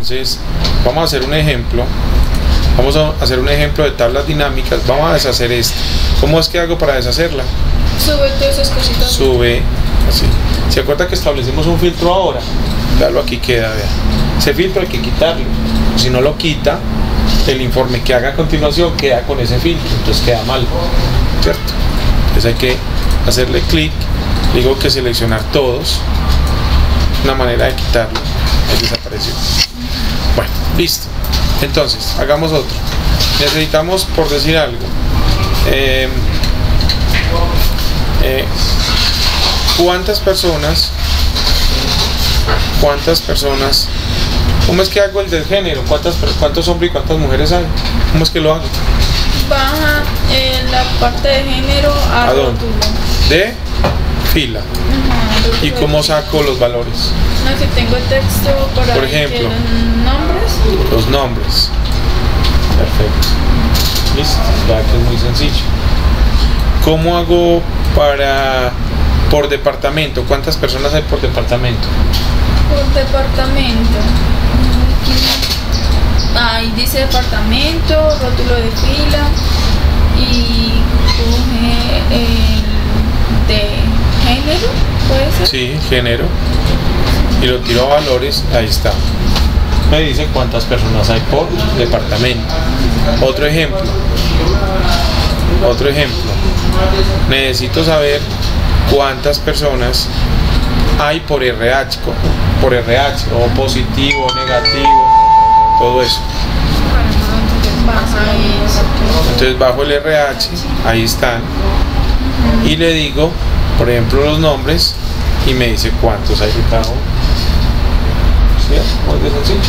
Entonces, vamos a hacer un ejemplo. Vamos a hacer un ejemplo de tablas dinámicas. Vamos a deshacer esto. ¿Cómo es que hago para deshacerla? Sube todas esas cositas. Sube así. ¿Se acuerda que establecimos un filtro ahora? Veanlo aquí queda, vea. Ese filtro hay que quitarlo. Si no lo quita, el informe que haga a continuación queda con ese filtro, entonces queda mal. ¿Cierto? Entonces hay que hacerle clic, digo que seleccionar todos. Una manera de quitarlo. Ahí desapareció. Bueno, listo. Entonces, hagamos otro. Necesitamos, por decir algo, eh, eh, ¿cuántas personas, cuántas personas, cómo es que hago el del género? ¿Cuántas, ¿Cuántos hombres y cuántas mujeres hay? ¿Cómo es que lo hago? Baja en la parte de género a, ¿A dónde? rótulo. De fila. ¿Y cómo saco los valores? No, si tengo texto por, Por ejemplo. que los nombres. Los nombres. Perfecto. Listo. Ya que es muy sencillo. ¿Cómo hago para por departamento? ¿Cuántas personas hay por departamento? Por departamento. Ahí dice departamento, rótulo de fila y coge el de género, puede ser. Sí, género. Y lo tiro a valores, ahí está. Me dice cuántas personas hay por departamento. Otro ejemplo. Otro ejemplo. Necesito saber cuántas personas hay por RH, por RH, o positivo, negativo, todo eso. Entonces bajo el RH, ahí están, y le digo, por ejemplo, los nombres, y me dice cuántos ha editado. ¿Cierto? Muy sencillo.